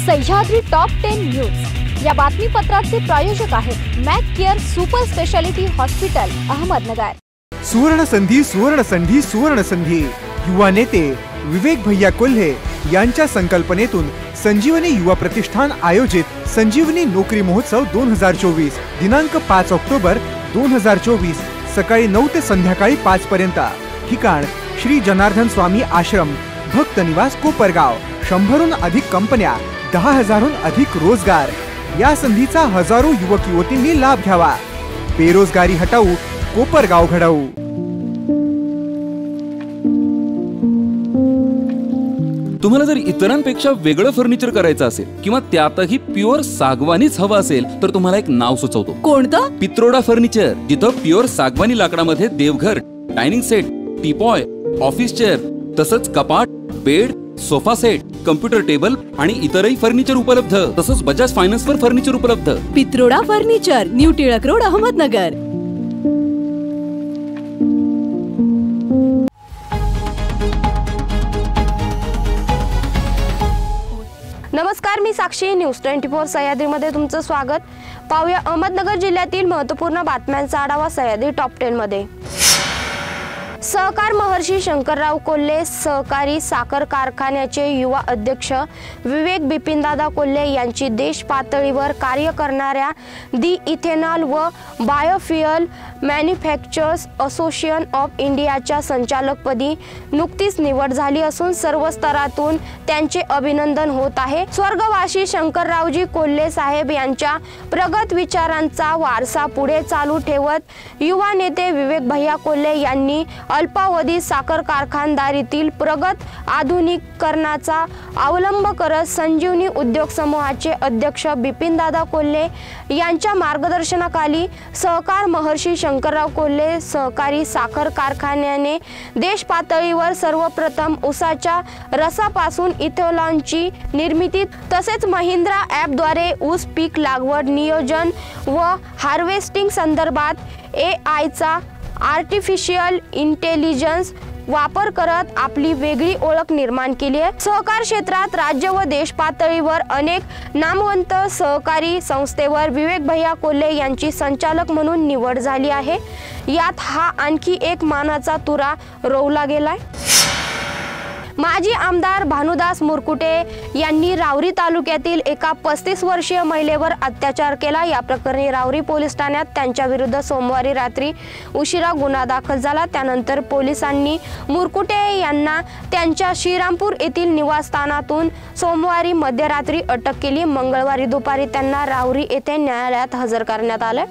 Sahyadri top ten news या बातमीपत्राचे प्रायोजक आहेत Mac Care super speciality hospital Ahmednagar. सुवर्ण संधी सुवर्ण संधी सुवर्ण संधी. युवा नेते विवेक भैया कोल्हे यांच्या संकल्पनेतून संजीवनी युवा प्रतिष्ठान आयोजित संजीवनी नोकरी महोत्सव दोन हजार चोवीस दिनांक पाच ऑक्टोबर दोन हजार चोवीस सकाळी नऊ ते संध्याकाळी पाच पर्यंत. ठिकाण श्री जनार्दन स्वामी आश्रम भक्त निवास कोपरगाव. शंभरहून अधिक कंपन्या दहा हजारहून अधिक रोजगार. या संधीचा हजारो युवक युवतींनी लाभ घ्यावा. बेरोजगारी हटाऊ कोपरगाव घडवू. तुम्हाला जर इतरांपेक्षा वेगळं फर्निचर करायचं असेल किंवा त्यातही प्युअर सागवानीच हवं असेल तर तुम्हाला एक नाव सुचवतो. कोणतं? पित्रोडा फर्निचर जिथं प्युअर सागवानी लाकडामध्ये देवघर dining set teapoy office chair तसंच कपाट bed sofa set computer table आणि इतरही फर्निचर उपलब्ध तसंच बजाज फायनान्स वर फर्निचर उपलब्ध. Pitroda furniture new Tilak road Ahmednagar. नमस्कार मी साक्षी न्यूज ट्वेंटी फोर सह्याद्रीमध्ये तुमचं स्वागत. पाहूया अहमदनगर जिल्ह्यातील महत्त्वपूर्ण बातम्यांचा आढावा सह्याद्री टॉप टेनमध्ये. सहकार महर्षी शंकरराव कोल्हे सहकारी साखर कारखान्याचे युवा अध्यक्ष विवेक बिपिनदादा कोल्हे यांची देश पातळीवर कार्य करणाऱ्या दी इथेनॉल व बायोफ्युअल मॅन्युफॅक्चर्स असोसिएशन ऑफ इंडियाच्या संचालकपदी नुकतीच निवड झाली असून सर्व स्तरातून त्यांचे अभिनंदन होत आहे. स्वर्गवासी शंकररावजी कोल्हे साहेब यांच्या प्रगत विचारांचा वारसा पुढे चालू ठेवत युवा नेते विवेक भैया कोल्हे यांनी अल्पावधी साखर कारखानदारीतील प्रगत आधुनिकीकरणाचा अवलंब करत संजीवनी उद्योग समूहाचे अध्यक्ष बिपिनदादा कोल्हे यांच्या मार्गदर्शनाखाली सहकार महर्षी शंकरराव कोल्हे सहकारी साखर कारखान्याने देश पातळीवर सर्वप्रथम ऊसाच्या रसापासून इथेलॉनची निर्मिती तसेच महिंद्रा ॲपद्वारे ऊस पीक लागवड नियोजन व हार्वेस्टिंग संदर्भात ए आयचा आर्टिफिशियल इंटेलिजन्स वापर करत आपली वेगळी ओळख निर्माण केली आहे. सहकार क्षेत्रात राज्य व देश पातळीवर अनेक नामवंत सहकारी संस्थेवर विवेक भैया कोल्हे यांची संचालक म्हणून निवड झाली आहे. यात हा आणखी एक मानाचा तुरा रोवला गेलाय. माजी आमदार भानुदास मुरकुटे यांनी रावरी तालुक्यातील एका पस्तीस वर्षीय महिलेवर अत्याचार केला. या प्रकरणी रावरी पोलीस ठाण्यात त्यांच्याविरुद्ध सोमवारी रात्री उशिरा गुन्हा दाखल झाला. त्यानंतर पोलिसांनी मुरकुटे यांना त्यांच्या श्रीरामपूर येथील निवासस्थानातून सोमवारी मध्यरात्री अटक केली. मंगळवारी दुपारी त्यांना रावरी येथे न्यायालयात हजर करण्यात आलं.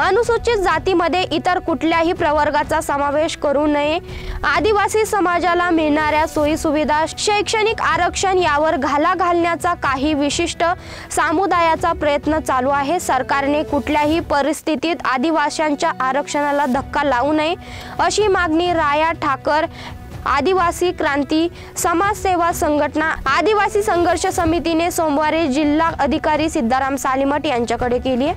अनुसूचित जातीमध्ये इतर कुठल्याही प्रवर्गाचा समावेश करू नये. आदिवासी समाजाला मिळणाऱ्या सोयी सुविधा शैक्षणिक आरक्षण यावर घाला घालण्याचा काही विशिष्ट समुदायाचा प्रयत्न चालू आहे. सरकारने कुठल्याही परिस्थितीत आदिवास्यांच्या आरक्षणाला धक्का लावू नये अशी मागणी राया ठाकर आदिवासी क्रांती समाजसेवा संघटना आदिवासी संघर्ष समितीने सोमवारी जिल्हा अधिकारी सिद्धाराम सालिमठ यांच्याकडे केली आहे.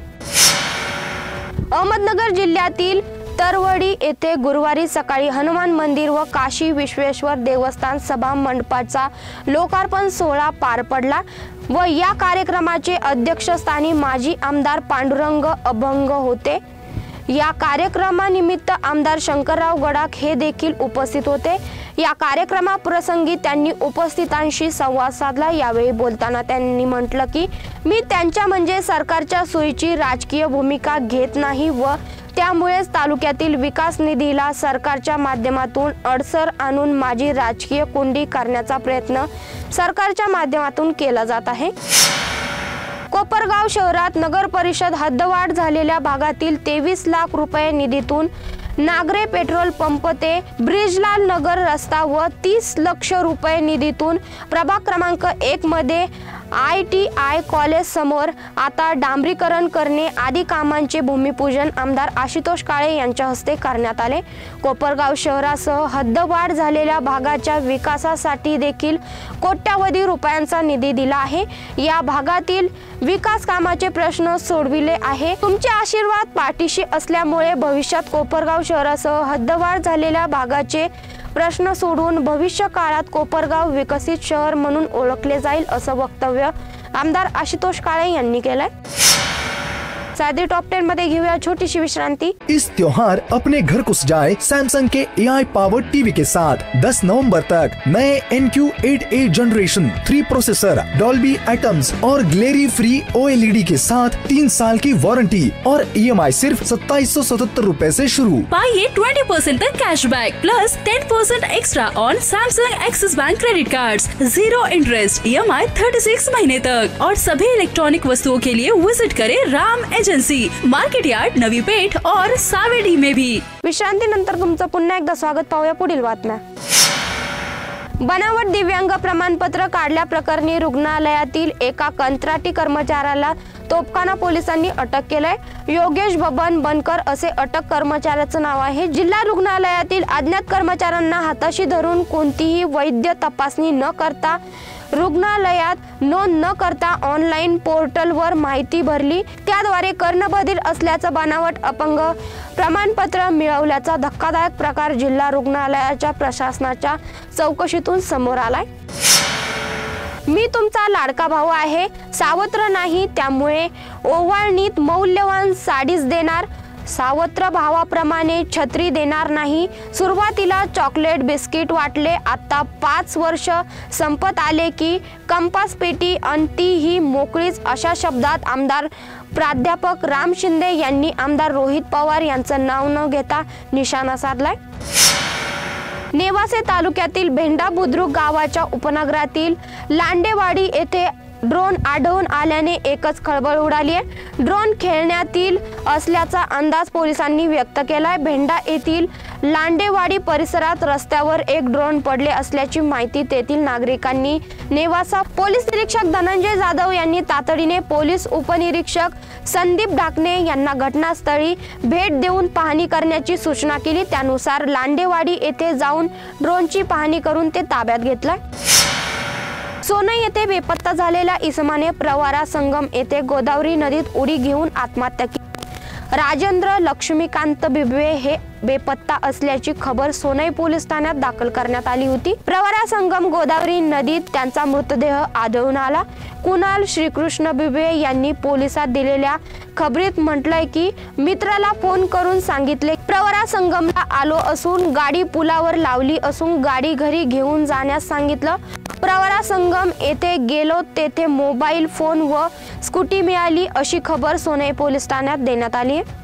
अहमदनगर जिल्ह्यातील तरवडी येथे गुरुवारी सकाळी हनुमान मंदिर व काशी विश्वेश्वर देवस्थान सभा मंडपाचा लोकार्पण सोहळा पार पडला व या कार्यक्रमाचे अध्यक्षस्थानी माजी आमदार पांडुरंग अभंग होते. या कार्यक्रमानिमित्त आमदार शंकरराव गडाख हे देखील उपस्थित होते. या कार्यक्रमाप्रसंगी त्यांनी उपस्थितांशी संवाद साधला. यावेळी बोलताना त्यांनी म्हटलं की मी त्यांच्या म्हणजे सरकारच्या सोयीची राजकीय भूमिका घेत नाही व त्यामुळेच तालुक्यातील विकास निधीला सरकारच्या माध्यमातून अडसर आणून माझी राजकीय कोंडी करण्याचा प्रयत्न सरकारच्या माध्यमातून केला जात आहे. कोपरगाव शहरात नगर परिषद हद्दवाढ झालेल्या भागातील तेवीस लाख रुपये निधीतून नागरे पेट्रोल पंप ते ब्रिजलाल नगर रस्ता व तीस लक्ष रुपये निधीतून प्रभाग क्रमांक एक मध्ये आय टी आय कॉलेजसमोर आता डांबरीकरण करणे आदी कामांचे भूमिपूजन आमदार आशुतोष काळे यांच्या हस्ते करण्यात आले. कोपरगाव शहरासह हद्दवाढ झालेल्या भागाच्या विकासासाठी देखील कोट्यावधी रुपयांचा निधी दिला आहे. या भागातील विकास कामाचे प्रश्न सोडविले आहे. तुमचे आशीर्वाद पाठीशी असल्यामुळे भविष्यात कोपरगाव शहरासह हद्दवाढ झालेल्या भागाचे प्रश्न सोडून भविष्य काळात कोपरगाव विकसित शहर म्हणून ओळखले जाईल असं वक्तव्य आमदार आशुतोष काळे यांनी केलंय. साधी टॉप टेन मध्ये घेऊया छोटीशी विश्रांती। इस त्योहार अपने घर को सजाए सैमसंग के ए आई पावर टीवी के साथ। 10 नवंबर तक नए N Q eight A generation three processor Dolby Atmos और glare free O L E D के साथ तीन साल की वारंटी और ई एम आई सिर्फ़ सत्ताईस सौ सतहत्तर रूपए ऐसी शुरू। पाइए 20% तक cash back plus 10% extra on Samsung Axis bank credit card zero interest E M I thirty six महीने तक। और सभी इलेक्ट्रॉनिक वस्तुओं के लिए विज़िट करें Ram agency market yard Navi Peth और सावेडी में भी। विश्रांतीनंतर तुमचं पुन्हा एकदा स्वागत पाहूया पुढील बातम्या. बनावट दिव्यांग प्रमाणपत्र काढल्याप्रकरणी रुग्णालयातील एका कंत्राटी कर्मचाऱ्याला तोपखाना पोलिसांनी अटक केलंय. योगेश बबन बनकर असे अटक कर्मचाऱ्याचं नाव आहे. जिल्हा रुग्णालयातील अज्ञात कर्मचाऱ्यांना हाताशी धरून कोणतीही वैद्य तपासणी न करता रुग्णालयात नोंद न करता ऑनलाईन पोर्टलवर माहिती भरली. त्याद्वारे कर्णबधीर असल्याचं बनावट अपंग प्रमाणपत्र मिळवल्याचा धक्कादायक प्रकार जिल्हा रुग्णालयाच्या प्रशासनाच्या चौकशीतून समोर आलाय. मी तुमचा लाडका भाऊ आहे. सावत्र नाही त्यामुळे ओवाळणीत मौल्यवान साडीच देणार सावत्र भावाप्रमाणे छत्री देणार नाही. सुरुवातीला चॉकलेट बिस्किट वाटले आता पाच वर्ष संपत आले की कंपास पेटी अन ती ही मोकळीच अशा शब्दात आमदार प्राध्यापक राम शिंदे यांनी आमदार रोहित पवार यांचं नाव न घेता निशाणा साधलाय. नेवासे तालुक्यातील भेंडा बुद्रुक गावाच्या उपनगरातील लांडेवाडी येथे ड्रोन आढळून आल्याने एकच खळबळ उडाली आहे. ड्रोन खेळण्यातील असल्याचा अंदाज पोलिसांनी व्यक्त केलाय. भेंडा येथील लांडेवाडी परिसरात रस्त्यावर एक ड्रोन पडले असल्याची माहिती तेथील नागरिकांनी नेवासा पोलीस निरीक्षक धनंजय जाधव यांनी तातडीने पोलीस उपनिरीक्षक संदीप ढाकणे यांना घटनास्थळी भेट देऊन पाहणी करण्याची सूचना केली. त्यानुसार लांडेवाडी येथे जाऊन ड्रोनची पाहणी करून ते ताब्यात घेतलंय सोनई येथे बेपत्ता झालेल्या इसमाने प्रवारा संगम येथे गोदावरी नदीत उडी घेऊन आत्महत्या केली. राजेंद्र लक्ष्मीकांत बिबवे हे बेपत्ता असल्याची खबर सोनई पोलीस ठाण्यात दाखल करण्यात आली होती. प्रवरा संगम गोदावरी नदीत त्यांचा मृतदेह आढळून आला. कुणाल श्रीकृष्ण बिबे यांनी पोलिसात दिलेल्या खबरीत म्हटलंय की मित्राला फोन करून सांगितले प्रवरा संगमला आलो असून गाडी पुलावर लावली असून गाडी घरी घेऊन जाण्यास सांगितलं. प्रवरा संगम येथे गेलो तेथे मोबाईल फोन व स्कूटी मिळाली अशी खबर सोनई पोलीस ठाण्यात देण्यात आली आहे.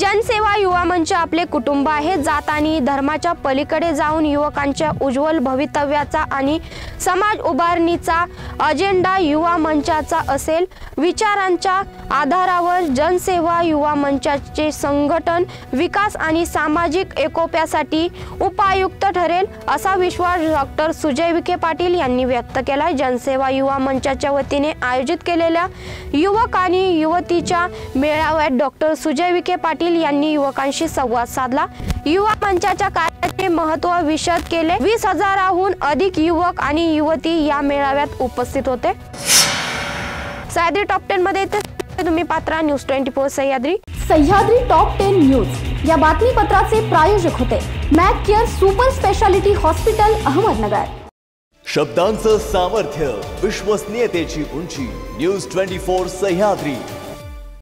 जनसेवा युवा मंच आपले कुटुंब आहे. जात आणि धर्माच्या पलीकडे जाऊन युवकांच्या उज्ज्वल भवितव्याचा आणि समाज उभारणीचा अजेंडा युवा मंचाचा असेल. विचारांच्या आधारावर जनसेवा युवा मंचाचे संघटन विकास आणि सामाजिक एकोप्यासाठी उपायुक्त ठरेल असा विश्वास डॉक्टर सुजय विखे पाटील यांनी व्यक्त केला जनसेवा युवा मंचाच्या वतीने आयोजित केलेल्या युवक आणि युवतीच्या मेळाव्यात डॉक्टर सुजय विखे पाटील यांनी युवकांशी संवाद साधला. युवा मंचाच्या कार्याचे महत्त्व विशद केले. वीस हजाराहून अधिक युवक आणि युवती या मेळाव्यात उपस्थित होते. सह्याद्री टॉप टेन मध्ये तुम्ही Patra news twenty four Sahyadri. Sahyadri top ten news. या बातमीपत्राचे प्रायोजक होते Mac Care super speciality hospital Ahmednagar. शब्दांचं सामर्थ्य विश्वसनीयतेची उंची. News twenty four Sahyadri.